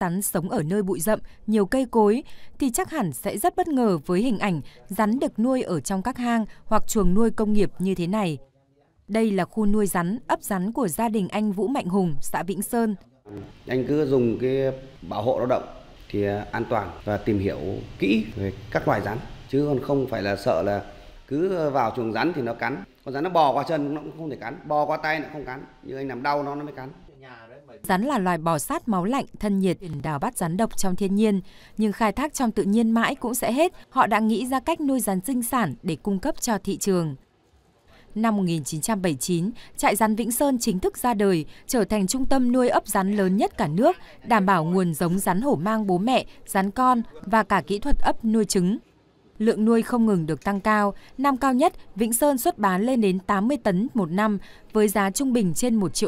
Rắn sống ở nơi bụi rậm, nhiều cây cối thì chắc hẳn sẽ rất bất ngờ với hình ảnh rắn được nuôi ở trong các hang hoặc chuồng nuôi công nghiệp như thế này. Đây là khu nuôi rắn, ấp rắn của gia đình anh Vũ Mạnh Hùng, xã Vĩnh Sơn. Anh cứ dùng cái bảo hộ lao động thì an toàn và tìm hiểu kỹ về các loài rắn chứ còn không phải là sợ là cứ vào chuồng rắn thì nó cắn. Con rắn nó bò qua chân nó cũng không thể cắn, bò qua tay nó không cắn, nhưng anh làm đau nó nó mới cắn. Rắn là loài bò sát máu lạnh, thân nhiệt, đào bắt rắn độc trong thiên nhiên. Nhưng khai thác trong tự nhiên mãi cũng sẽ hết, họ đã nghĩ ra cách nuôi rắn sinh sản để cung cấp cho thị trường. Năm 1979, trại rắn Vĩnh Sơn chính thức ra đời, trở thành trung tâm nuôi ấp rắn lớn nhất cả nước, đảm bảo nguồn giống rắn hổ mang bố mẹ, rắn con và cả kỹ thuật ấp nuôi trứng. Lượng nuôi không ngừng được tăng cao, năm cao nhất Vĩnh Sơn xuất bán lên đến 80 tấn một năm với giá trung bình trên 1 triệu